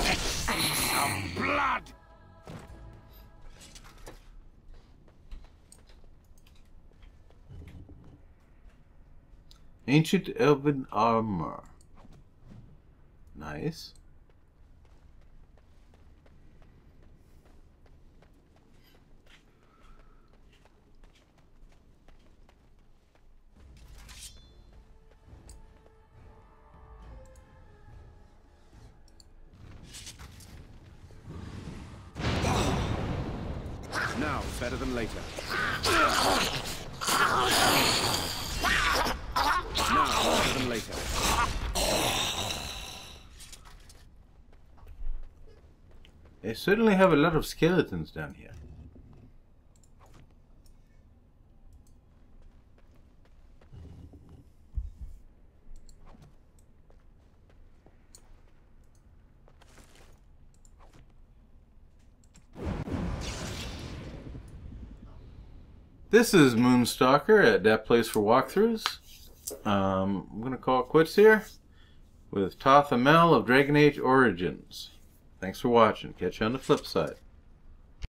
Some blood! Ancient Elven Armor. Nice. Now, better than later. Now, better than later. They certainly have a lot of skeletons down here. This is Moonstalker at that place for walkthroughs. Um, I'm going to call it quits here with Thoth Amell of Dragon Age Origins. Thanks for watching. Catch you on the flip side.